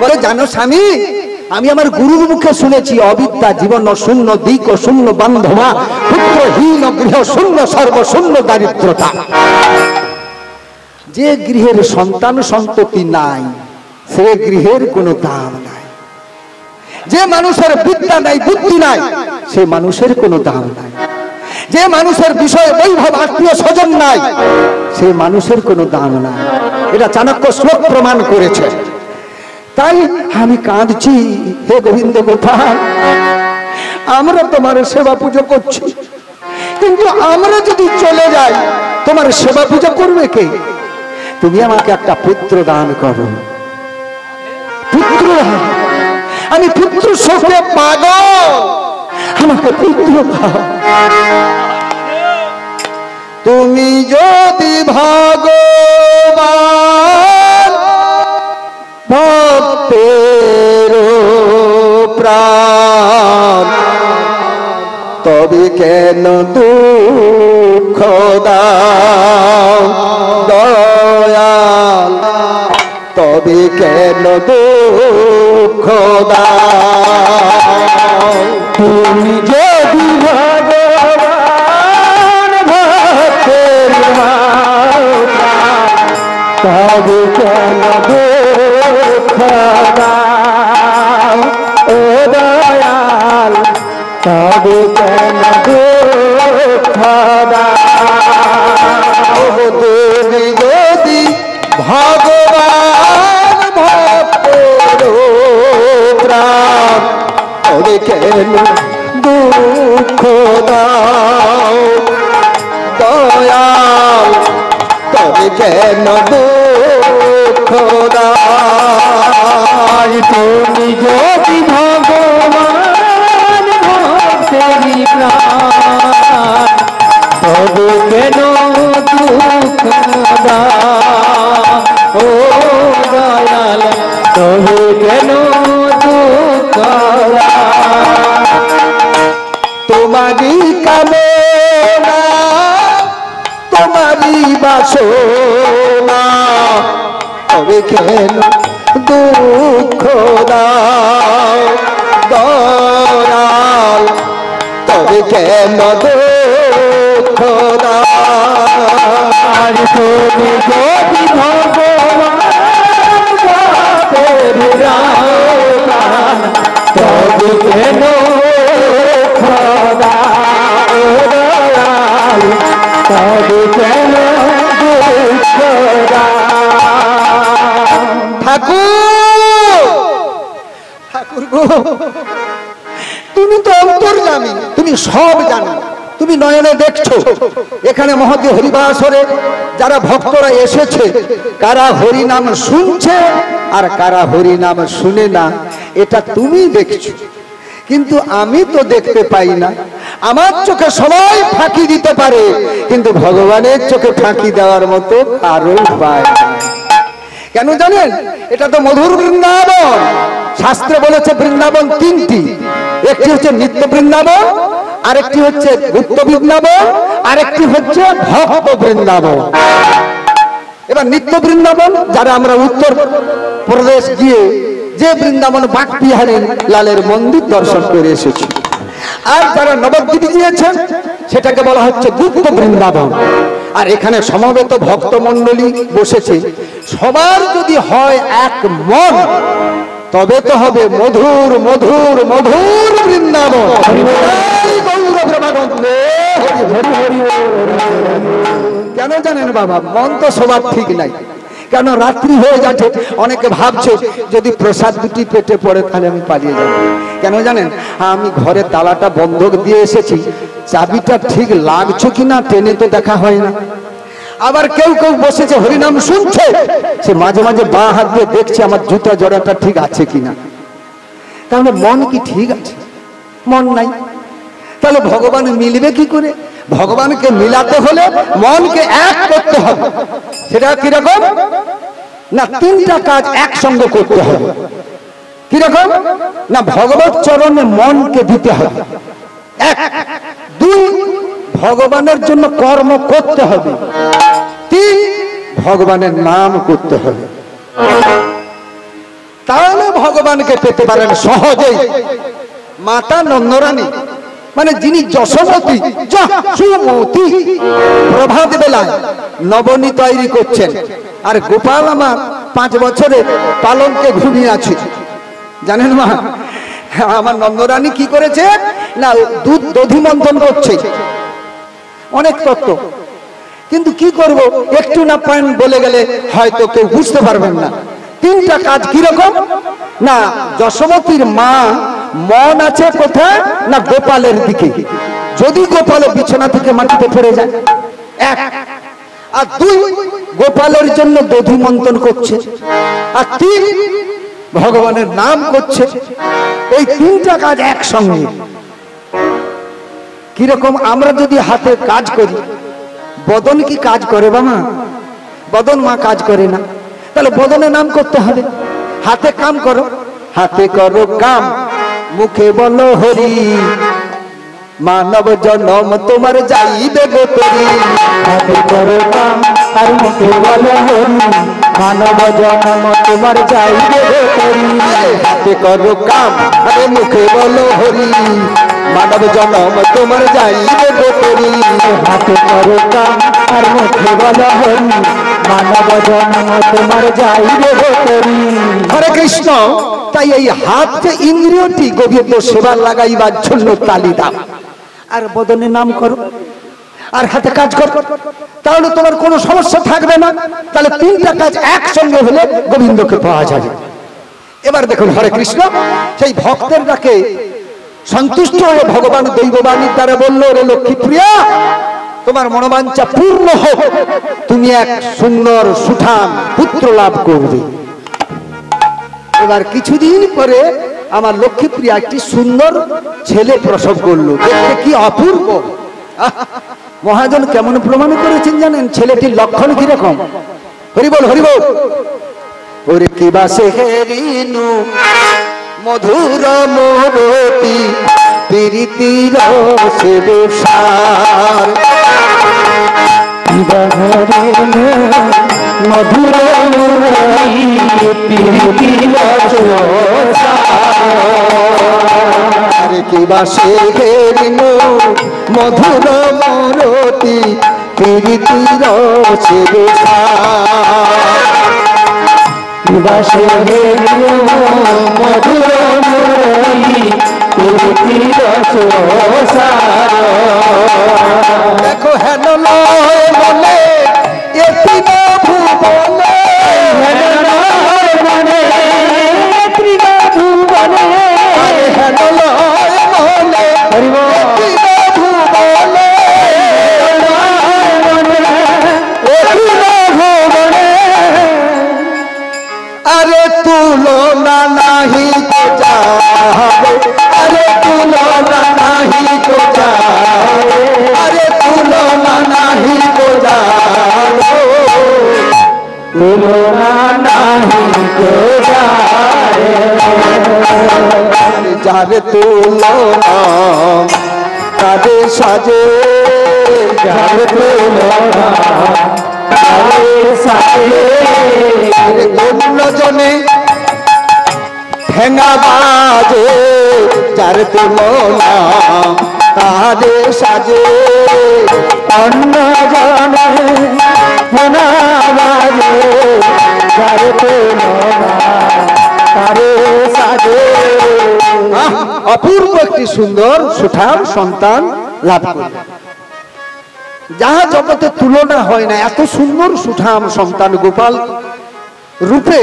বলে, জানো স্বামী, আমি আমার গুরুর মুখে শুনেছি, অবিদ্যা জীবন শূন্য, দিক শূন্য, বান্ধবা, পুত্রহীন, গৃহ শূন্য সর্ব শূন্য দারিদ্রতা। যে গৃহের সন্তান সন্ততি নাই, সে গৃহের কোনো দাম নাই। যে মানুষের বিদ্যা নাই, বুদ্ধি নাই, সে মানুষের কোনো দাম নাই। যে মানুষের বিষয়ে বৈভব আত্মীয় স্বজন নাই, সে মানুষের কোনো দাম নাই। এটা চাণক্য শ্লোক প্রমাণ করেছে। তাই আমি কাঁদছি। হে গোবিন্দ গোপাল, আমরা তোমার সেবা পুজো করছি। কিন্তু আমরা যদি চলে যাই, তোমার সেবা পুজো করবে কে? তুমি আমাকে একটা পুত্র দান করো। পুত্র, আমি পুত্র শোকে পাগল। আমাকে পুত্র তুমি যদি ভগবান ভক্তের প্রাণ। তবে কেন দুঃখ দাও দয়াল? তবে কেন দুঃখ দাও? তুমি যদি ভগবান, ভক্তের তবে কেন দুঃখ তবে কেন তুমি যদি ভগবান তবে কেন দুঃখ দাও। দয়াল, তবে কেন দুঃখ দাও? তুমি যদি ভগবান কেন দুঃখ ও দয়াল তবে কেন দুঃখ তোমারই কামনা তোমারই বাসনা তবে কেন দুঃখ নয়নে দেখছ? এখানে মহতি হরিবাসরে যারা ভক্তরা এসেছে, কারা হরি নাম শুনছে আর কারা হরি নাম শুনে না, এটা তুমি দেখছ। কিন্তু আমি তো দেখতে পাই না। আমার চোখে সবাই ফাঁকি দিতে পারে, কিন্তু ভগবানের চোখে ফাঁকি দেওয়ার মতো কারও উপায় কেন জানেন? এটা তো মধুর বৃন্দাবন। শাস্ত্রে বলেছে বৃন্দাবন তিনটি। একটি হচ্ছে নিত্য বৃন্দাবন আরেকটি হচ্ছে গুপ্ত বৃন্দাবন, আরেকটি হচ্ছে ভক্ত বৃন্দাবন। এবার নিত্য বৃন্দাবন, যারা আমরা উত্তর প্রদেশ গিয়ে যে বৃন্দাবন বাকবিহারী লালের মন্দির দর্শন করে এসেছি। আর যারা নবদ্বীপ গিয়েছেন, সেটাকে বলা হচ্ছে গুপ্ত বৃন্দাবন। আর এখানে সমবেত ভক্ত মন্ডলী বসেছে। সবার যদি হয় এক মন, তবে তো হবে মধুর মধুর মধুর বৃন্দাবন। কেন জানেন বাবা, মন তো সবার ঠিক নাই। কেন রাত্রি হয়ে যাচ্ছে, অনেকে ভাবছে, যদি প্রসাদ দুটি পেটে পড়ে তাহলে আমি পালিয়ে যাব। কেন জানেন, আমি ঘরে তালাটা বন্ধক দিয়ে এসেছি, চাবিটা ঠিক লাগছে কিনা ট্রেনে তো দেখা হয় না। আবার কেউ কেউ বসেছে হরিনাম শুনছে, সে মাঝে মাঝে বাঁ হাত দিয়ে দেখছে আমার জুতা জড়াটা ঠিক আছে কিনা। তাহলে মন কি ঠিক আছে? মন নাই। তাহলে ভগবান মিলবে কি করে? ভগবানকে মিলাতে হলে মনকে এক করতে হবে। সেটা কীরকম? না, তিনটা কাজ একসঙ্গে করতে হবে। কীরকম? না, ভগবত চরণে মনকে দিতে হবে। এক। দুই, ভগবানের জন্য কর্ম করতে হবে। তিন, ভগবানের নাম করতে হবে। তাহলে ভগবানকে পেতে পারেন সহজেই। মাতা নন্দরানী মানে যিনি যশোমতী যশোমতী প্রভাত বেলায় নবনী তৈরি করছেন। আর গোপাল আমার পাঁচ বছরে পালনকে ঘুমিয়ে আছে। জানেন মা, আমার নন্দরানী কি করেছে? না, দুধ দধি মন্থন করছে। অনেক তত্ত্ব। কিন্তু কি করব? একটু না পয়েন্ট বলে গেলে হয়তো কেউ বুঝতে পারবেন না। তিনটা কাজ কীরকম? না, যশোমতীর মা মন আছে কোথায় না গোপালের দিকে? যদি গোপালের বিছানা থেকে মাটিতে পড়ে যায়, এক। আর দুই, গোপালের জন্য দধি মন্থন করছে। আর তিন, ভগবানের নাম করছে। এই তিনটা কাজ একসঙ্গে। কীরকম আমরা যদি হাতে কাজ করি, বদন কি কাজ করে বাবা? বদন মা কাজ করে না। তাহলে বদনে নাম করতে হবে। হাতে কাম করো। হাতে করো কাম। মুখে বলো হরি মানব জনম তোমার যাইবে গো তরি। হাতে করো কাম আর মুখে বলো হরি মানব জন্ম তোমার যাইবে রে করি হাতে করো কাম আরে মুখে বলো হরি মানব জনম তোমার যাইবে গো তরি। হাতে করো কাম আর মুখে বলো হরি মানব জন্ম তোমার যাইবে রে করি হরে কৃষ্ণ, তাই এই হাত ইন্দ্রিয়টি গোবিন্দ সেবা লাগাইবার জন্য তালি দাও। আর বদনে নাম করো, আর হাতে কাজ করো। তাহলে তোমার কোনো সমস্যা থাকবে না। তাহলে তিনটা কাজ একসঙ্গে হলে গোবিন্দকে পাওয়া যাবে। এবার দেখুন হরে কৃষ্ণ, সেই ভক্তের ডাকে সন্তুষ্ট হয়ে ভগবান দৈববাণীর দ্বারা বলল, রে লক্ষ্মী প্রিয়া তোমার মনোবাঞ্ছা পূর্ণ হোক, তুমি এক সুন্দর, সুঠাম পুত্র লাভ করবে। এবার কিছুদিন পরে আমার লক্ষ্মীপ্রিয়া একটি সুন্দর ছেলে প্রসব করল। কি অপূর্ব। মহাজন কেমন প্রমাণ করেছেন জানেন? ছেলেটির লক্ষণ কীরকম? হরিবল হরিবল। ওরে কি বাসে হেরিনু মধুর মোরতি প্রীতির সেবে সার মধুর আরে কি বাসে হেরিনু মধুর মোরতি প্রীতির সেবে সার বাসে মধুর देखो है যারে তুলনা কাজে সাজে যারে তুলনা অন্য জনে ঠেঙ্গা বাজে যার তুলনা কাজে সাজে। অন্য জনে হোনা বাজে যার তুলনা অপূর্ব একটি সুন্দর সুঠাম সন্তান লাভ করল যাহা জগতে তুলনা হয় না, এত সুন্দর সুঠাম সন্তান গোপাল রূপে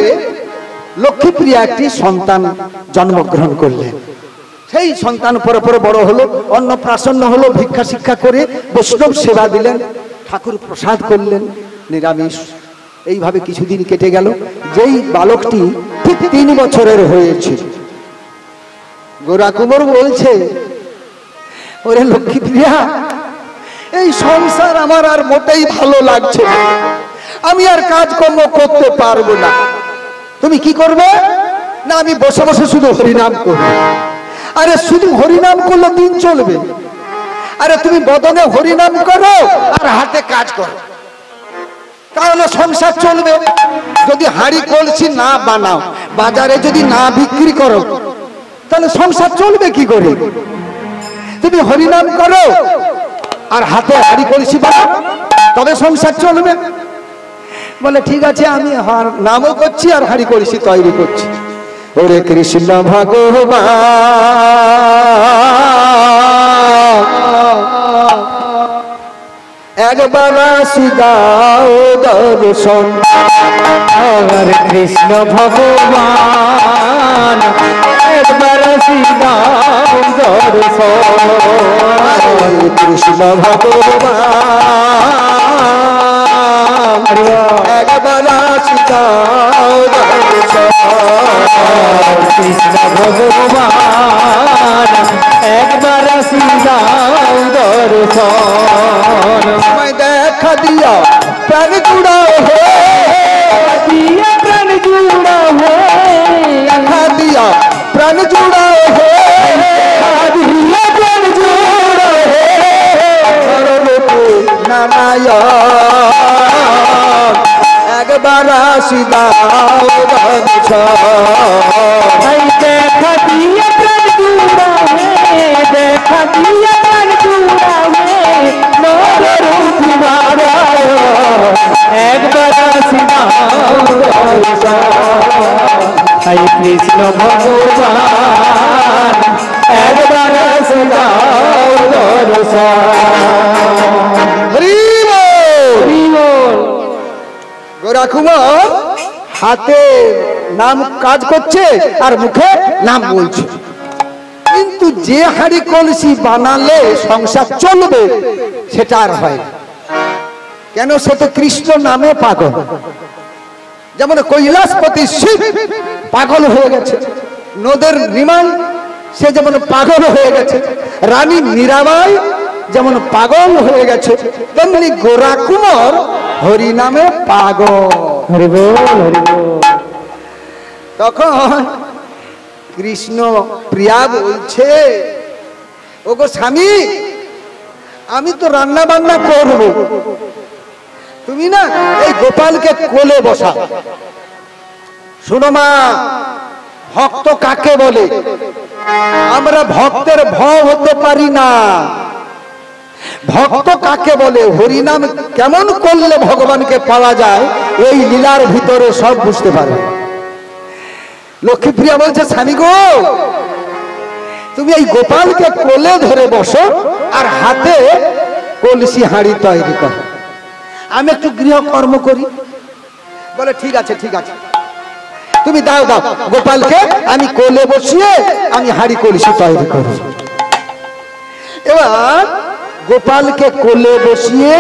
লক্ষ্মীপ্রিয়া একটি সন্তান জন্মগ্রহণ করলেন। সেই সন্তান পরে পরে বড় হলো, অন্ন প্রাসন্ন হলো, ভিক্ষা শিক্ষা করে বৈষ্ণব সেবা দিলেন, ঠাকুর প্রসাদ করলেন, নিরামিষ। এইভাবে কিছুদিন কেটে গেল। যেই বালকটি ঠিক তিন বছরের হয়েছে গোরা কুমোর বলছে, ওরে লক্ষ্মী প্রিয়া, এই সংসার আমার আর মোটেই ভালো লাগছে আমি আর কাজকর্ম করতে পারব না। তুমি কি করবে? না, আমি বসে বসে শুধু হরিনাম করব। আরে, শুধু হরিনাম করলে দিন চলবে। আরে, তুমি বদনে হরিনাম করো আর হাতে কাজ করো। তাহলে সংসার চলবে। যদি হাড়ি কলসি না বানাও, বাজারে যদি না বিক্রি করো তাহলে সংসার চলবে কি করে? তুমি হরিনাম করো আর হাতে হাড়ি কলসি বানাও তবে সংসার চলবে। বলে, ঠিক আছে, আমি নামও করছি আর হাড়ি কলসি তৈরি করছি। ওরে কৃষ্ণ ভগবান। একবার দর্শন। কৃষ্ণ ভগবান। কৃষ্ণ ভগবান একবার দর্শন কৃষ্ণ ভগবান একবার সিদাও দর্শন দেখা দিয়া প্রাণ জুড়া হে দিয়া প্রাণ জুড়া হয়ে দেখা দিয়া প্রাণ হে নারায়ণ একবার আসি দাও দেখা দিয়া প্রাণ হে দেখা দিয়া প্রাণ হে নর রূপ নারায়ণ একবার সিদাও হাই কৃষ্ণ ভগবান, একবার সিদাও দর্শন গোরা হাতে নাম কাজ করছে আর মুখে নাম বলছে। কিন্তু যে হাড়ি কলসি বানালে সংসার চলবে, সেটা আর হয় কেন সে তো কৃষ্ণ নামে পাগল? যেমন কৈলাসপতি শিব পাগল হয়ে গেছে। নদের নিমাই সে যেমন পাগল হয়ে গেছে। রানী মীরাবাই যেমন পাগল হয়ে গেছে। তেমনি গোরা কুমার হরি নামে পাগল। হরি বল হরি বল। তখন কৃষ্ণ প্রিয়া বলছে ওগো স্বামী আমি তো রান্না বান্না করব। তুমি না এই গোপালকে কোলে বসা। শোনো মা ভক্ত কাকে বলে? আমরা ভক্তের ভ হতে পারি না। ভক্ত কাকে বলে? হরিনাম কেমন করলে ভগবানকে পাওয়া যায়? এই লীলার ভিতরে সব বুঝতে পারবে লক্ষ্মীপ্রিয়া বলছে, স্বামী গো, তুমি এই গোপালকে কোলে ধরে বসো আর হাতে কলসি হাঁড়ি তৈরি করো। আমি একটু গৃহকর্ম করি। বলে, ঠিক আছে ঠিক আছে। তুমি দাও দাও, গোপালকে আমি কোলে বসিয়ে আমি হাঁড়ি কলসি তৈরি করব এবার গোপালকে কোলে বসিয়ে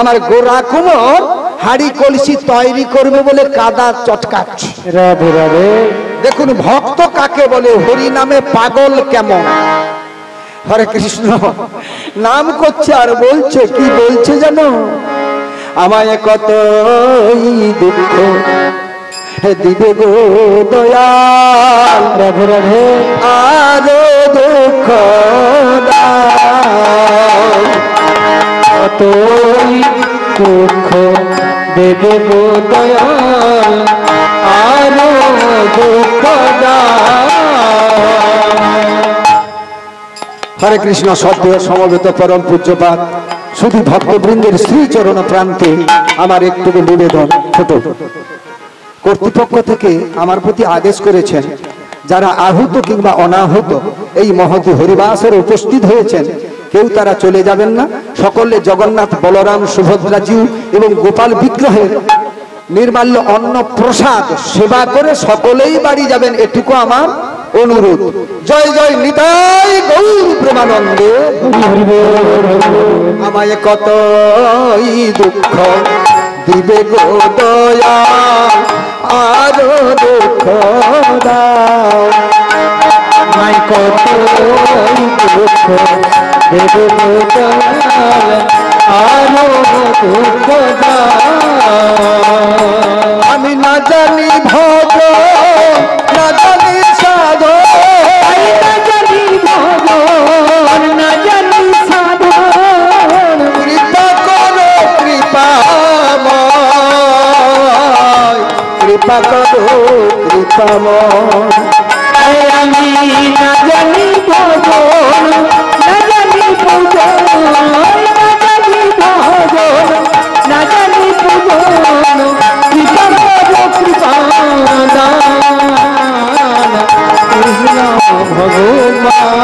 আমার গোরা কুমোর হাড়ি কলসি তৈরি করবে বলে কাদা চটকাচ্ছে। দেখুন ভক্ত কাকে বলে হরি নামে পাগল কেমন? হরে কৃষ্ণ নাম করছে আর বলছে কি বলছে জানো? আমায় কত দুঃখ দিবে গো দয়াল, রাধে রাধে, আরও দুঃখ। কতই দুঃখ দেবে গো দয়াল, আরও দুঃখ হরে কৃষ্ণ, সদ্য সমবেত পরম পূজ্যপাত, শুধু ভক্তবৃন্দের শ্রীচরণ প্রান্তে আমার একটু নিবেদন ছোট কর্তৃপক্ষ থেকে আমার প্রতি আদেশ করেছেন, যারা আহত কিংবা অনাহুত এই মহতি হরিবাসের উপস্থিত হয়েছেন, কেউ তারা চলে যাবেন না। সকলে জগন্নাথ বলরাম সুভদ্রাজিউ এবং গোপাল বিগ্রহের নির্মাল্য অন্ন প্রসাদ সেবা করে সকলেই বাড়ি যাবেন, এটুকু আমার অনুরোধ। জয় জয়, নিতাই গৌর প্রেমানন্দে। আমায় কত দুঃখ দিবে গো দয়া। আরও দুঃখ দাও মাই কত দুঃখ, দেব আরও দুঃখ দাও। আমি না জানি ভগ না জানি পাবন আমি না জানি ভজন না জানি পূজন না জানি ভজন না জানি পূজন কৃপা কৃপা কৃষ্ণ ভগবান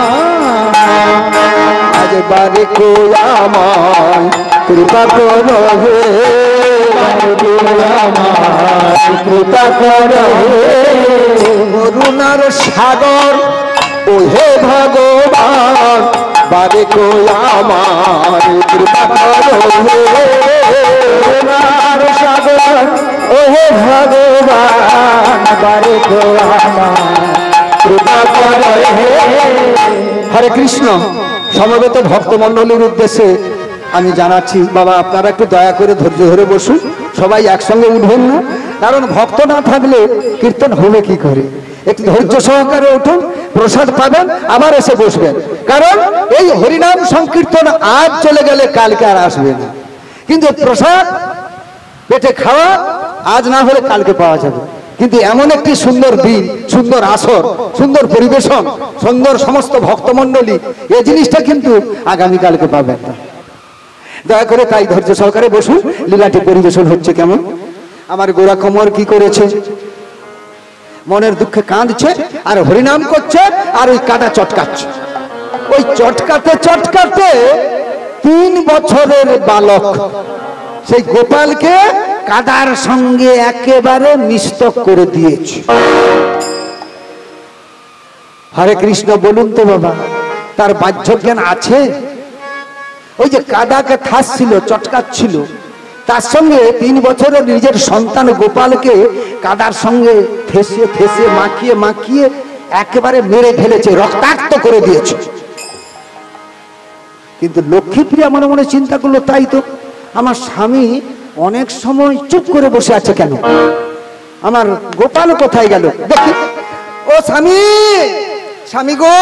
আজ বারে কো আমায় কৃপা করো হে কৃপা করো করুণার সাগর হে ভগবান, বারে কো আমায় কৃপা করো করুণার সাগর ও হে ভগবান, বারে গো আমার কৃপা করো হরে কৃষ্ণ, সমবেত ভক্তমণ্ডলীর উদ্দেশ্যে আমি জানাচ্ছি, বাবা, আপনারা একটু দয়া করে ধৈর্য ধরে বসুন, সবাই একসঙ্গে উঠবেন না। কারণ ভক্ত না থাকলে কীর্তন হবে কি করে? একটু ধৈর্য সহকারে উঠুন, প্রসাদ পাবেন, আবার এসে বসবেন। কারণ এই হরিনাম সংকীর্তন আজ চলে গেলে কালকে আর আসবে না। কিন্তু প্রসাদ, পেটে খাওয়া, আজ না হলে কালকে পাওয়া যাবে। কিন্তু এমন একটি সুন্দর দিন, সুন্দর আসর, সুন্দর পরিবেশন, সুন্দর সমস্ত ভক্তমণ্ডলী এই জিনিসটা কিন্তু আগামীকালকে পাবেন না। দয়া করে তাই ধৈর্য সহকারে বসুন। লীলাটি পরিবেশন হচ্ছে কেমন? আমার গোরা কমর কি করেছে? মনের দুঃখে কাঁদছে আর হরিনাম করছে আর ওই কাটা চটকাচ্ছে। ওই চটকাতে চটকাতে তিন বছরের বালক। সেই গোপালকে কাদার সঙ্গে একেবারে মিষ্টক করে দিয়েছে। হরে কৃষ্ণ, বলুন তো বাবা, তার বাহ্য জ্ঞান আছে? ওই যে কাদাকে থাসছিল চটকাচ্ছিল তার সঙ্গে তিন বছরের নিজের সন্তান গোপালকে কাদার সঙ্গে ফেসে ফেসে মাখিয়ে মাখিয়ে একেবারে মেরে ফেলেছে, রক্তাক্ত করে দিয়েছে। কিন্তু লক্ষ্মীপ্রিয়া মনে মনে চিন্তা করল, তাই তো আমার স্বামী অনেক সময় চুপ করে বসে আছে কেন? আমার গোপাল কোথায় গেল? দেখি। ও স্বামী স্বামী গো,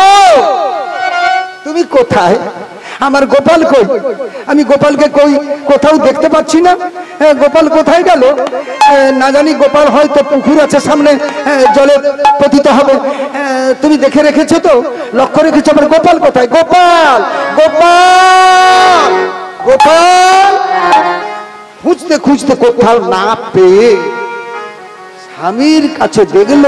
তুমি কোথায়? আমার গোপাল কই? আমি গোপালকে কই? কোথাও দেখতে পাচ্ছি না। গোপাল কোথায় গেল? না জানি, গোপাল হয়তো পুকুর আছে সামনে জলে পতিত হবে। তুমি দেখে রেখেছো তো? লক্ষ্য রেখেছো আমার গোপাল কোথায়? গোপাল! গোপাল! গোপাল! খুঁজতে খুঁজতে কোথাও না পেয়ে স্বামীর কাছে দেখল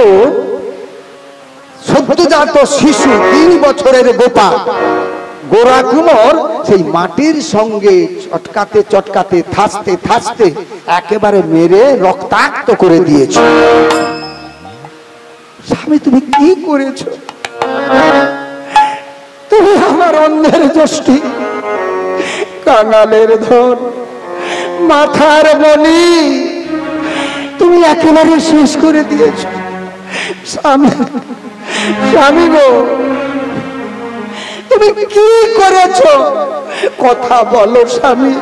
সদ্যজাত শিশু তিন বছরের গোপাল। গোরা কুমোর সেই মাটির সঙ্গে চটকাতে চটকাতে, থাসতে থাসতে একেবারে মেরে রক্তাক্ত করে দিয়েছে। স্বামী, তুমি কি করেছ? তুমি আমার অন্যের যষ্টি, কাঙালের ধন, মাথার মনি তুমি একেবারে শেষ করে দিয়েছ। স্বামী স্বামী গো তুমি কি করেছ? কথা বলো, স্বামী।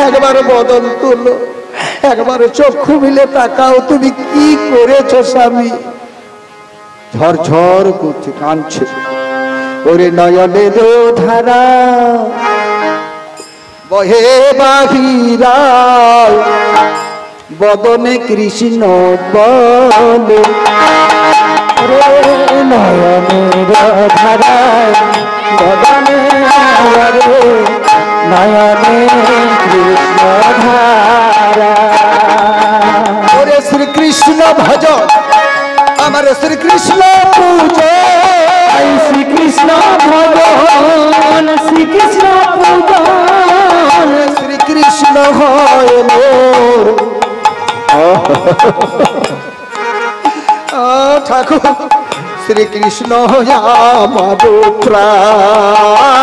একবার বদন তুলো। একবার চক্ষু মিলে তাকাও, তুমি কি করেছ, স্বামী? ঝর ঝর করছে, কাঁদছে। ওরে নয়নের ধারা। বহে বাহিরা। বদনে কৃষ্ণ বলে। রে নয়নের ধারায় নয়নে কৃষ্ণ ধারা ওরে শ্রীকৃষ্ণ ভজ আমার শ্রীকৃষ্ণ পূজা শ্রীকৃষ্ণ ভগবান শ্রীকৃষ্ণ পূজন শ্রীকৃষ্ণ হয় মোর ঠাকুর শ্রীকৃষ্ণ আমার প্রাণ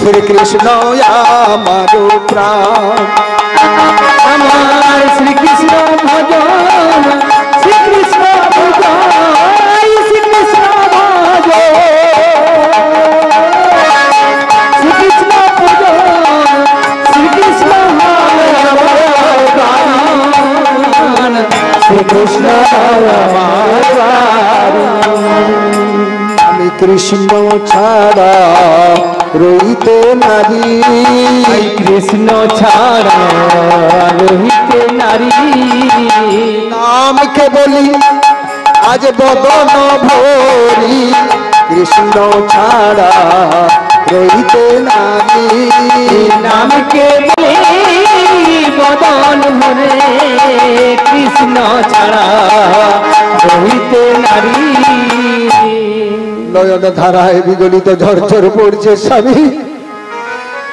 শ্রীকৃষ্ণ আমার প্রাণ আমার শ্রীকৃষ্ণ ভজন শ্রীকৃষ্ণ ভজন আই শ্রীকৃষ্ণ ভজন শ্রীকৃষ্ণ কৃষ্ণ ছাড়া রইতে নারী। কৃষ্ণ ছাড়া রহিতে নারী। নামকে বলি আজ বদন ভরি। কৃষ্ণ ছাড়া রইতে নারী। নামকে বলে বদন ভরে। কৃষ্ণ ছাড়া রহিতে নারী। নয়ন ধারায় বিগলিত ঝরঝর পড়ছে স্বামী।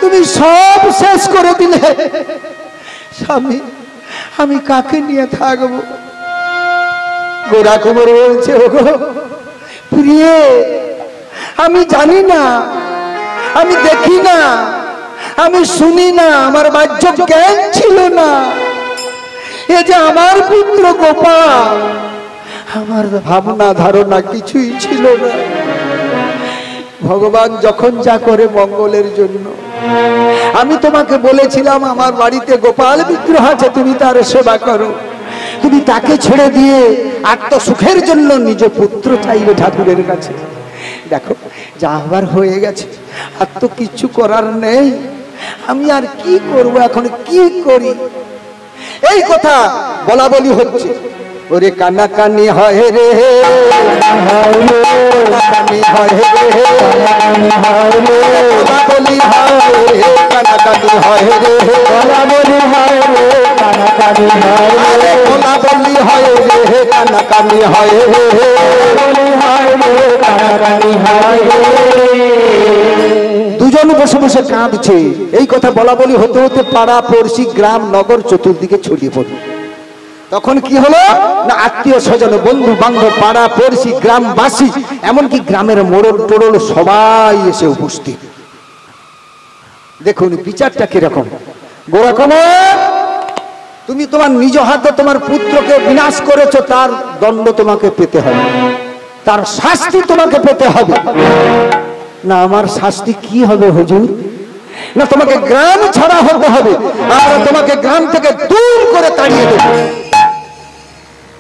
তুমি সব শেষ করে দিলে। স্বামী, আমি কাকে নিয়ে থাকব? গোরা কুমার বলছে, ওগো, প্রিয়ে, আমি জানি না, আমি দেখি না, আমি শুনি না, আমার বাহ্য জ্ঞান ছিল না। এ যে আমার পুত্র গোপাল, আমার ভাবনা ধারণা কিছুই ছিল না। ভগবান যখন যা করে মঙ্গলের জন্য। আমি তোমাকে বলেছিলাম, আমার বাড়িতে গোপাল বিগ্রহ আছে, তুমি তার সেবা করো। তুমি তাকে ছেড়ে দিয়ে আত্মসুখের জন্য নিজ পুত্র চাইবে ঠাকুরের কাছে। দেখো, যা আবার হয়ে গেছে, আর তো কিচ্ছু করার নেই। আমি আর কি করব, এখন কি করি? এই কথা বলা বলি হচ্ছে। ওরে কান্না কান্নি হয় রে। কান্নাকানি হয় রে বলা বলি হয় হয় রে বলা বলি হয় রে কানাকানি হয় রে বলা বলি হয় রে কান্না কান্নি হয় রে বলি হয় রে কানাকানি হয় রে। দুজন বসে বসে কাঁদছে। এই কথা বলা বলি হতে হতে পাড়া পড়শি গ্রাম নগর চতুর্দিকে ছড়িয়ে পড়ল। তখন কি হলো? না, আত্মীয় স্বজন বন্ধু বান্ধব পাড়া, পড়শি, গ্রামবাসী, এমনকি গ্রামের মোড়ল টোড়ল সবাই এসে উপস্থিত। দেখুন, বিচারটা কীরকম? গোরকম তুমি তোমার নিজ হাতে তোমার পুত্রকে বিনাশ করেছ, তার দণ্ড তোমাকে পেতে হবে। তার শাস্তি তোমাকে পেতে হবে। না, আমার শাস্তি কি হবে হুজুর? না, তোমাকে গ্রাম ছাড়া হতে হবে, আর তোমাকে গ্রাম থেকে দূর করে তাড়িয়ে দেব।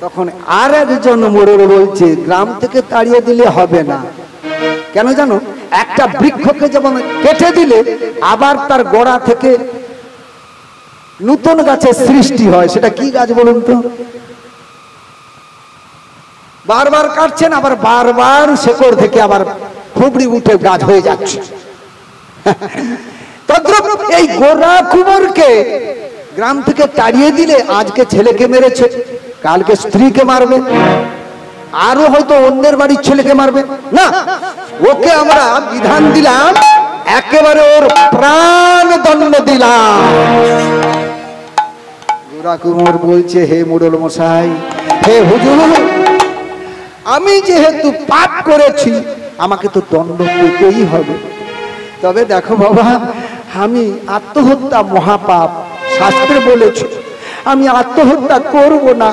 তখন আর একজন মোড়ল বলছে, গ্রাম থেকে তাড়িয়ে দিলে হবে না। কেন জানো? একটা বৃক্ষকে যেমন কেটে দিলে, আবার তার গোড়া থেকে নতুন গাছের সৃষ্টি হয়। সেটা কি গাছ বলুন তো? বারবার কাটছেন, আবার বারবার শেকড় থেকে আবার ফুবড়ি উঠে গাছ হয়ে যাচ্ছে। এই গোরা কুমোরকে গ্রাম থেকে তাড়িয়ে দিলে আজকে ছেলেকে মেরেছে। কালকে স্ত্রীকে মারবে, আরও হয়তো অন্যের বাড়ির ছেলেকে মারবে। না, ওকে আমরা বিধান দিলাম, একেবারে ওর প্রাণ দণ্ড দিলাম। গোরা কুমোর বলছে, হে মুরল মশাই, হে হুজুর, আমি যেহেতু পাপ করেছি, আমাকে তো দণ্ড পেতেই হবে। তবে দেখো বাবা, আমি আত্মহত্যা মহাপাপ, শাস্ত্রে বলেছে, আমি আত্মহত্যা করব না।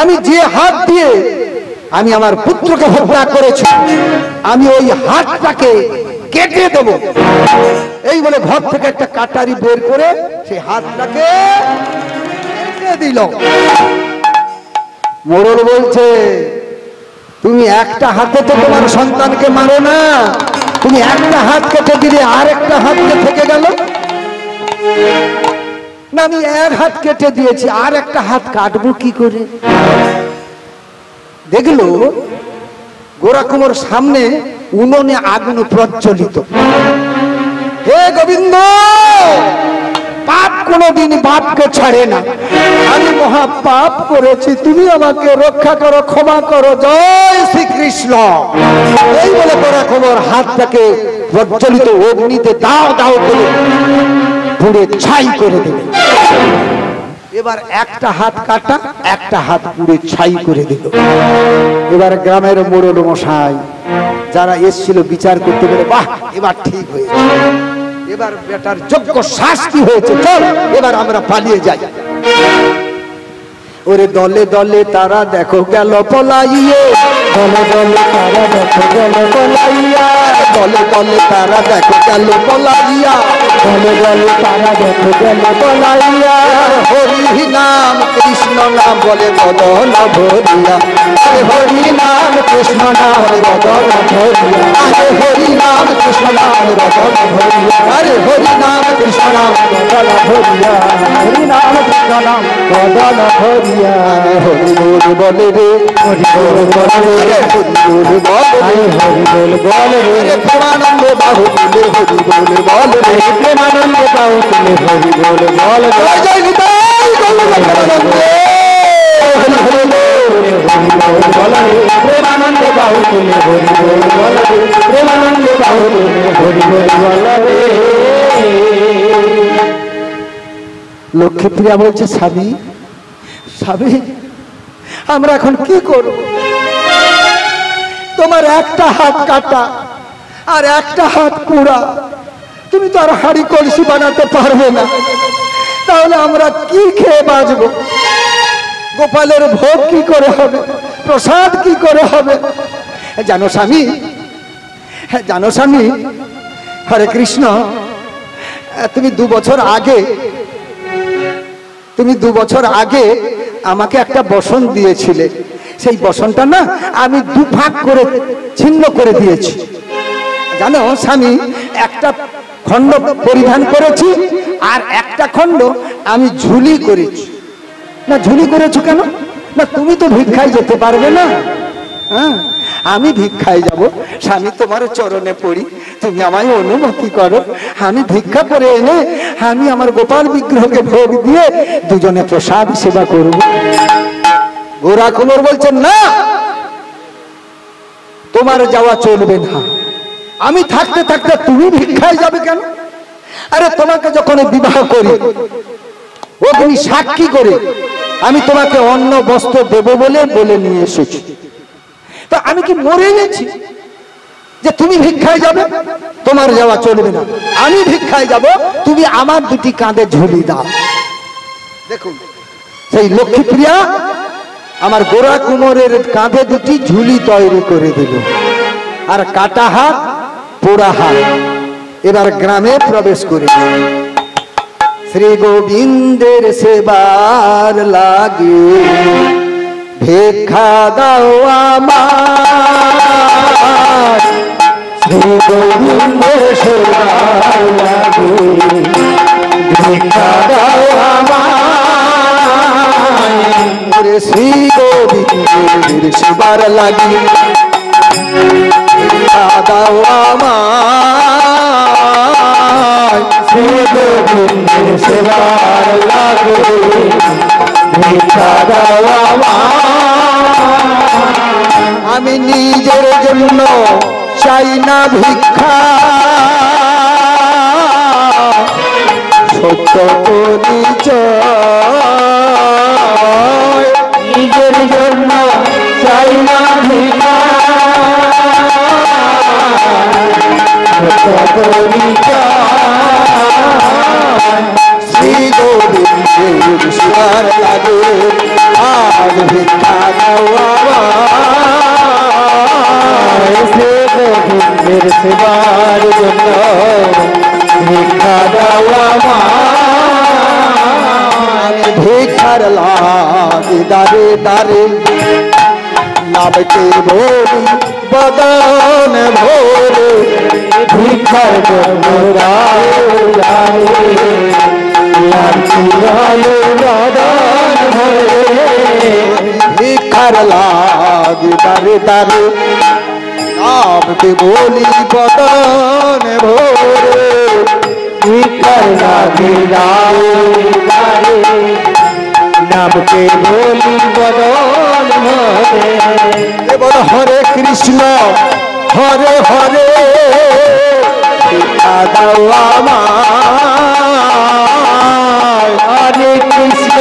আমি যে হাত দিয়ে আমি আমার পুত্রকে হত্যা করেছি আমি ওই হাতটাকে কেটে দেব। এই বলে ঘর থেকে একটা কাটারি বের করে সেই হাতটাকে কেটে দিল। মোড়ল বলছে তুমি একটা হাতে তো তোমার সন্তানকে মারো না তুমি একটা হাত কেটে দিলে আর একটা হাত থেকে গেল। আমি এক হাত কেটে দিয়েছি, আর একটা হাত কাটবো কি করে? দেখল গোরা কুমোর সামনে উনুনে আগুন প্রজ্বলিত। হে গোবিন্দ! পাপ কোনোদিন বাপকে ছাড়ে না। আমি মহা পাপ করেছি, তুমি আমাকে রক্ষা করো, ক্ষমা করো। জয় শ্রীকৃষ্ণ! এই বলে গোরা কুমোর হাতটাকে প্রজ্বলিত অগ্নিতে দাও দাও করে পুড়ে ছাই করে দেবে। এবার একটা হাত কাটা, একটা হাত পুড়ে ছাই করে দিল। এবার গ্রামের মোড়ল মশাই, যারা এসছিল বিচার করতে পেরে, বাহ, এবার ঠিক হয়েছে। এবার বেটার যোগ্য শাস্তি হয়েছে, চল, এবার আমরা পালিয়ে যাই। ওরে দলে দলে তারা দেখো গেল পলাইয়ে। দলে দলে তারা দেখো গেল বলাইয়া দলে দলে তারা দেখো গেল পলাইয়া। গেলে গেলে তারা দেখো গেলে বলাইয়া হরি নাম কৃষ্ণ নাম বলে বদন ভরিয়া হরি নাম কৃষ্ণ নাম বদন ভরিয়া আরে হরি নাম কৃষ্ণ নাম বদন ভরিয়া আরে হরি নাম কৃষ্ণ নাম বদল ভরিয়া হরি নাম কৃষ্ণ নাম বদল ভরিয়া হরি বল বলে রে হরি বল বল রে হরি বল বলে হরি বল বল রে প্রেমানন্দ বাহু হরি বল বল রে লক্ষ্মীপ্রিয়া বলছে, স্বামী স্বামী, আমরা এখন কি করব? তোমার একটা হাত কাটা আর একটা হাত পুরা তুমি তো আর হাড়ি কলসি বানাতে পারবে না। তাহলে আমরা কি খেয়ে বাঁচব? গোপালের ভোগ কি করে হবে? প্রসাদ কি করে হবে? জানো স্বামী হ্যাঁ জানো স্বামী, হরে কৃষ্ণ, তুমি দু বছর আগে, তুমি দু বছর আগে আমাকে একটা বসন দিয়েছিলে। সেই বসনটা না আমি দু ভাগ করে ছিন্ন করে দিয়েছি। জানো স্বামী, একটা খণ্ড পরিধান করেছি, আর একটা খণ্ড আমি ঝুলি করেছি। না, ঝুলি করেছ কেন? না, তুমি তো ভিক্ষায় যেতে পারবে না। হ্যাঁ আমি ভিক্ষায় যাব, স্বামী তোমার চরণে পড়ি, তুমি আমায় অনুমতি করো। আমি ভিক্ষা করে এনে, আমি আমার গোপাল বিগ্রহকে ভোগ দিয়ে দুজনে প্রসাদ সেবা করব। গোরা কুমোর বলছেন, না, তোমার যাওয়া চলবে না। আমি থাকতে থাকতে তুমি ভিক্ষায় যাবে কেন? আরে তোমাকে যখন বিবাহ করি, অগ্নি সাক্ষী করে আমি তোমাকে অন্ন, বস্ত্র দেব বলে বলে নিয়ে এসেছি। তো আমি কি মরে গেছি? যে তুমি ভিক্ষায় যাবে, তোমার যাওয়া চলবে না। আমি ভিক্ষায় যাব, তুমি আমার দুটি কাঁধে ঝুলি দাও। দেখুন, সেই লক্ষ্মীপ্রিয়া আমার গোরা কুমোরের কাঁধে দুটি ঝুলি তৈরি করে দিল। আর কাটা হাত পোড়া হাত এবার গ্রামে প্রবেশ করে। শ্রী গোবিন্দের সেবার লাগে। ভিক্ষা দাও আমার। শ্রী গোবিন্দের সেবার লাগে। ভিক্ষা দাও আমায় ওরে শ্রী গোবিন্দের সেবার লাগে। ভিক্ষা দাও গোবিন্দের সেবার লাগে ভিক্ষা দাও আমায়। আমি নিজের জন্য চাই না ভিক্ষা। সত্য পরিচয় নিজের জন্য চাই না ভিক্ষা। শ্রী গোবিন্দের সুয়ার লাগে আজ ভিক্ষা শ্রী গোবিন্দের সেবার জন্য ভিক্ষা দেওয়া ভিক্ষার লাগে দারে দারে নামকে বলি বদন ভোরে ভিক্ষার জন্য ভিক্ষার লাগে দারে দারে নামকে বলি বদন ভোরে ভিক্ষার লাগে নামকে বলি বদল মরে বল হরে কৃষ্ণ হরে হরে। হরে কৃষ্ণ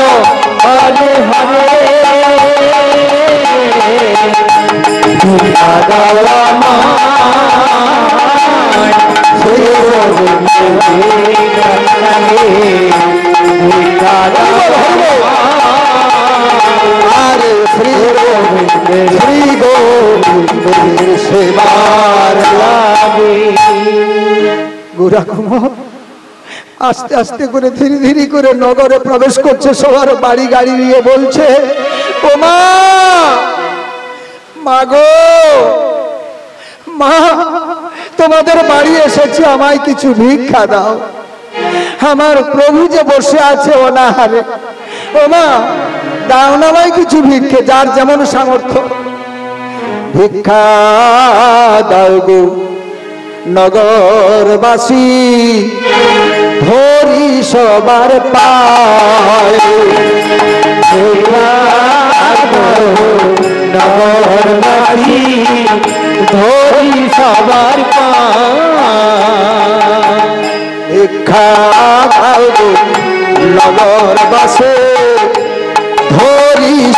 হরে হরে। ভিক্ষা দাও শ্রী সেবার লাগে গোরা কুমার আস্তে আস্তে করে ধীরে ধীরে করে নগরে প্রবেশ করছে, সবার বাড়ি গাড়ি নিয়ে বলছে, ও মা মাগো মা, তোমাদের বাড়ি এসেছি, আমায় কিছু ভিক্ষা দাও। আমার প্রভু যে বসে আছে অনাহারে, ও মা দাও না আমায় কিছু ভিক্ষে, যার যেমন সামর্থ্য। ভিক্ষা দাও গো নগরবাসী, ধরি সবার পায়। ধরি সবার পা ভিক্ষা দাও গো নগরবাসী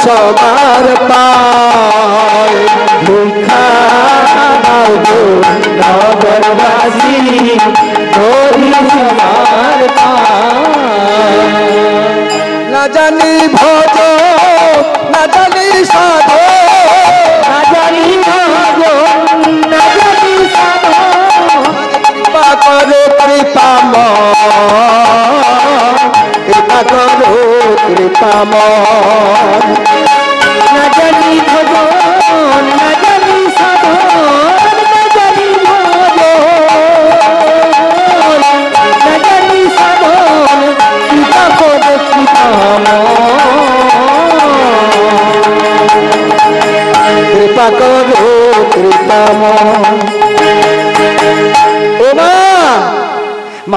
সবার পায়। গো নগরবাসী ধরি সবার না জানি ভজ না জানি সাধ না জানি ভজন, না জানি সাধন। কৃপা করো কৃপা করো কৃপাম না জানি না জানি সাধন,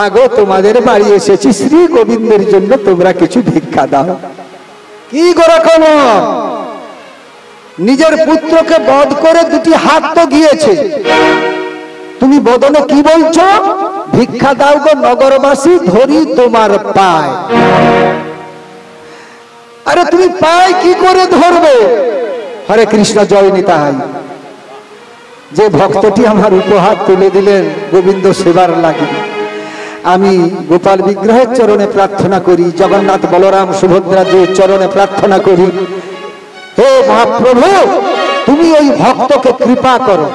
মাগো তোমাদের বাড়ি এসেছি, শ্রী গোবিন্দের জন্য তোমরা কিছু ভিক্ষা দাও। কি করে কোন নিজের পুত্রকে বধ করে দুটি হাত তো গিয়েছে। তুমি বদনে কি বলছো? ভিক্ষা দাও গো, নগরবাসী, ধরি তোমার পায়। আরে, তুমি পায় কি করে ধরবে? হরে কৃষ্ণ, জয় নিতাই যে ভক্তটি আমার উপহার তুলে দিলেন, গোবিন্দ সেবার লাগে। আমি গোপাল বিগ্রহের চরণে প্রার্থনা করি, জগন্নাথ বলরাম সুভদ্রা যে চরণে প্রার্থনা করি। হে মহাপ্রভু, তুমি ওই ভক্তকে কৃপা করো।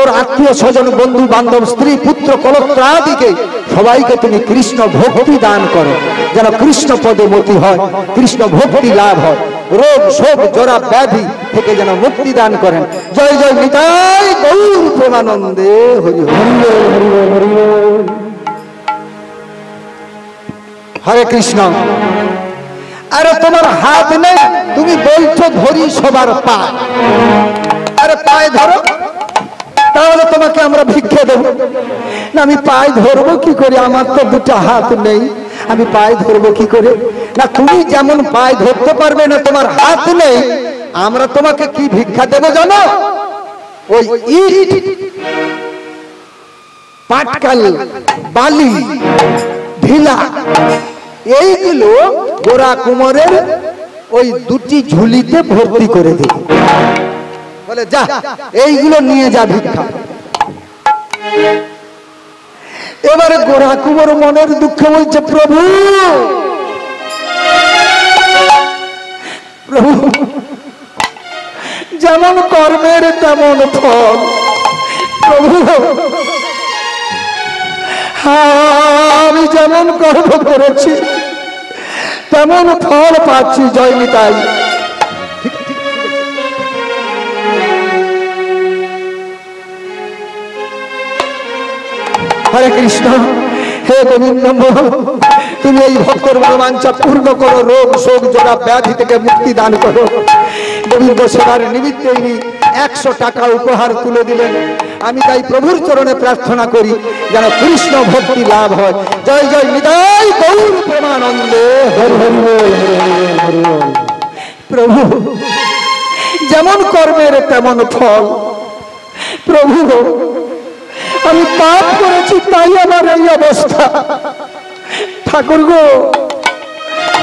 ওর আত্মীয় স্বজন বন্ধু বান্ধব স্ত্রী, পুত্র কলত্রাদিকে সবাইকে তুমি কৃষ্ণ ভক্তি দান করো। যেন কৃষ্ণ পদে মতি হয়, কৃষ্ণ ভক্তি লাভ হয়। রোগ, শোক, জরা, ব্যাধি থেকে যেন মুক্তি দান করেন। জয় জয়, নিতাই গৌর প্রেমানন্দে। হরি হরি হরে। কৃষ্ণ। আরে তোমার হাত নেই, তুমি বলছো ধরি সবার পা আরে পায়ে ধরো, তাহলে তোমাকে আমরা ভিক্ষে দেব। না, আমি পায়ে ধরবো কি করে? আমার তো দুটো হাত নেই, আমি পায়ে ধরবো কি করে? না, তুমি যেমন পায়ে ধরতে পারবে না, তোমার হাত নেই, আমরা তোমাকে কি ভিক্ষা দেবো জানো? ওই ইট, পাটকাল, বালি, ঢিলা এইগুলো গোরা কুমোরের ওই দুটি ঝুলিতে ভর্তি করে দিই বলে, যা, এইগুলো নিয়ে যা ভিক্ষা। এবারে গোরা কুমোর মনের দুঃখে বলছে, প্রভু প্রভু, যেমন কর্মের তেমন ফল, প্রভু আমি যেমন কর্ম করেছি, তেমন ফল পাচ্ছি জয় নিতাই হরে কৃষ্ণ, হে গোবিন্দ তুমি এই ভক্তর মনোবাঞ্ছা পূর্ণ করো, রোগ শোক জোড়া ব্যাধি থেকে মুক্তি দান করো। গোবিন্দ সেবার নিমিত্তে ইনি একশো টাকা উপহার তুলে দিলেন। আমি তাই প্রভুর চরণে প্রার্থনা করি, যেন কৃষ্ণ ভক্তি লাভ হয়। জয় জয় নিতাই গৌর প্রেমানন্দে। প্রভু, যেমন কর্মের তেমন ফল। প্রভু, আমি পাপ করেছি, তাই আমার এই অবস্থা। ঠাকুর গো,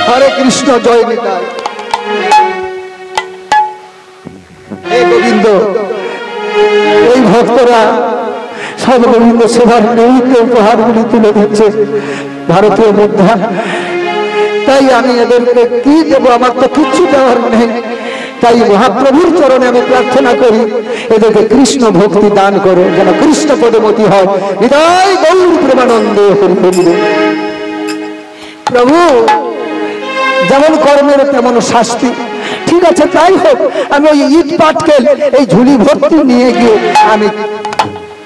হরে কৃষ্ণ, জয় নিতাই হে গোবিন্দ, এই ভক্তরা সব গোবিন্দ সেবার নিমিত্তে উপহারগুলি তুলে দিচ্ছে ভারতীয় মুদ্রা। তাই আমি এদেরকে কি দেবো? আমার তো কিচ্ছু দেওয়ার নেই। তাই মহাপ্রভুর চরণে আমি প্রার্থনা করি, এদেরকে কৃষ্ণ ভক্তি দান করো, যেন কৃষ্ণ পদমতি হয়। হৃদয় গৌর প্রেমানন্দে। প্রভু, যেমন কর্মের তেমন শাস্তি। ঠিক আছে তাই হোক, আমি ওই ইট পাটকেল, এই ঝুলি ভর্তি নিয়ে গিয়ে আমি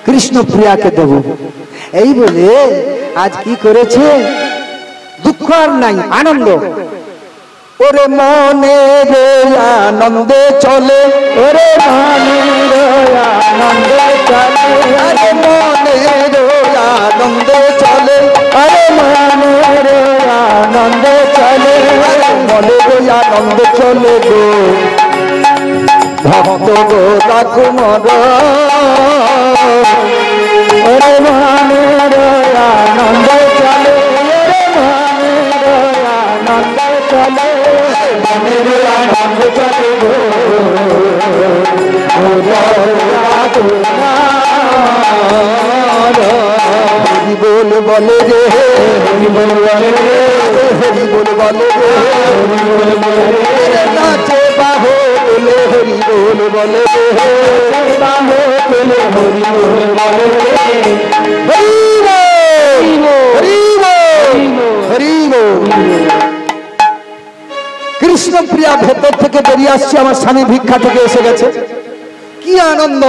কৃষ্ণ প্রিয়াকে দেব। এই বলে আজ কি করেছে? দুঃখ আর নাই, আনন্দ। ওরে মনে রে আনন্দে চলে, ওরে মানে আনন্দে চলে গো। ভক্ত গো রাকুমর ওরে মানে রে চলে। ওরে মানে চলে। মানে রে চলে গো। হরি বল বলে রে হরি বল বলে রে হরি বল রে রে নাচে হরি বল রে পেলে হরি বল বলে হরি বল হরি বল, হরি কৃষ্ণ প্রিয়া ভেতর থেকে বেরিয়ে আসছে, আমার স্বামী ভিক্ষা থেকে এসে গেছে। কি আনন্দ।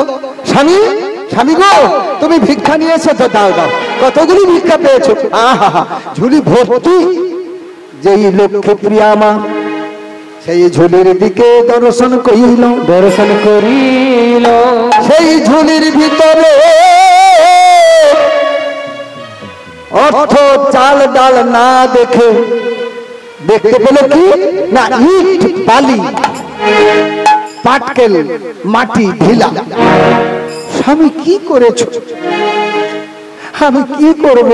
স্বামী? স্বামী গো তুমি ভিক্ষা নিয়েছো তো দাও দাও। কতগুলি ভিক্ষা পেয়েছ? আহা ঝুলি ভর্তি। যেই লক্ষ্যে প্রিয়া মা সেই ঝুলির দিকে দর্শন কইল দর্শন করিল। সেই ঝুলির ভিতরে অর্থ চাল ডাল না দেখে দেখতে পেল কি? না ইট বালি পাটকেল মাটি ঢিলা। স্বামী কি করেছ? আমি কি করব?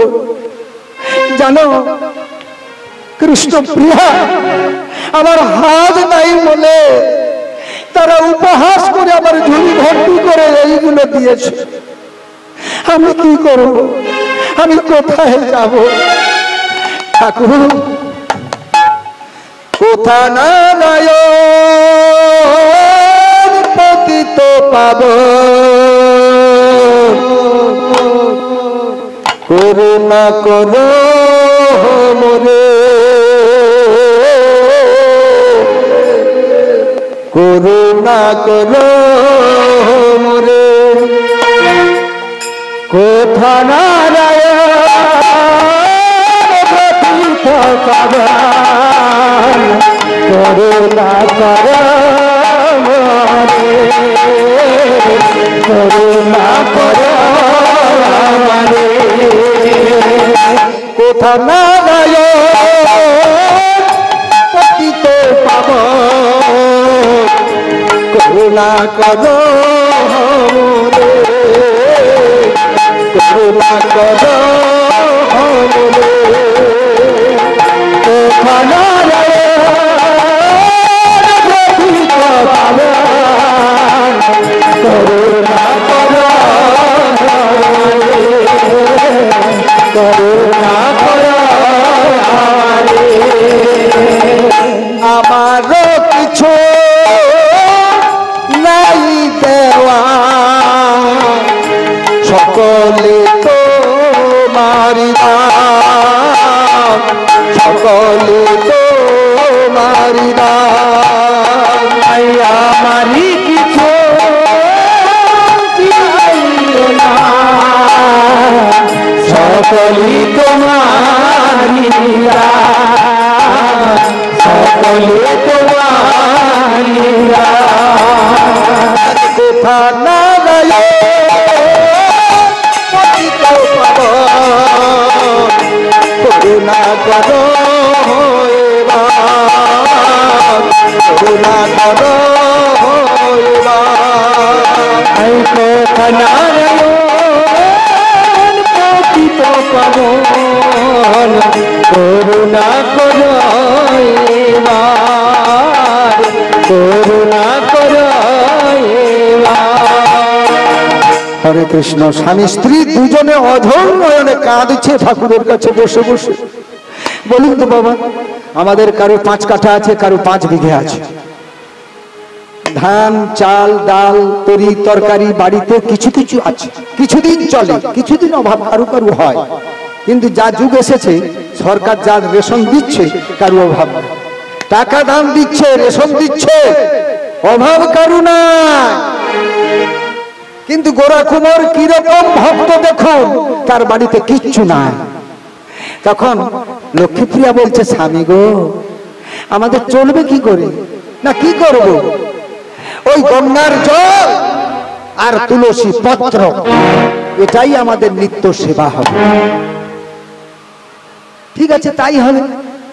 জানো, কৃষ্ণ প্রিয়া, আমার হাত নাই বলে তারা উপহাস করে আমার ঝুলি ভর্তি করে এইগুলো দিয়েছে। আমি কি করব? আমি কোথায় যাব? ঠাকুর, কোথা না নয়ন পতিত পাব। করুণা করো মোরে। করুণা করো মোরে। কোথা নারায়ণ করুণা কর করুণা করো মরে কোথা না পতিত পাব করুণা কর সকলে তো মারিনা আমারি কিছু সকলি তোমারিরা সকলি তোমারিরা কোথা না কৃষ্ণ স্বামী স্ত্রী দুজনে অধর নয়নে কাঁদছে ঠাকুরের কাছে বসে বসে। বলুন তো বাবা, আমাদের কারও পাঁচ কাঠা আছে, কারও পাঁচ বিঘে আছে। ধান, চাল, ডাল, তরি, তরকারি, বাড়িতে কিছু কিছু আছে। কিছুদিন চলে, কিছুদিন অভাব, কারু কারু হয়। কিন্তু যা যুগ এসেছে, সরকার যা রেশন দিচ্ছে, কারু অভাব টাকা দান দিচ্ছে, রেশন দিচ্ছে, অভাব কারু না কিন্তু গোরা কুমার কীরকম ভক্ত দেখুন, তার বাড়িতে কিচ্ছু নাই। তখন লক্ষ্মীপ্রিয়া বলছে, স্বামী গো, আমাদের চলবে কি করে? না, কি করব? ওই গঙ্গার জল আর তুলসী পত্র, এটাই আমাদের নিত্য সেবা হবে। ঠিক আছে, তাই হবে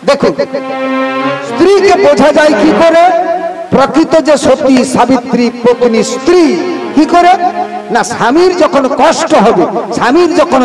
দেখো স্ত্রীকে বোঝা যায় কি করে? প্রকৃত যে সতী সাবিত্রী, পত্নী স্ত্রী কি করে? না স্বামীর যখন কষ্ট হবে স্বামীর যখন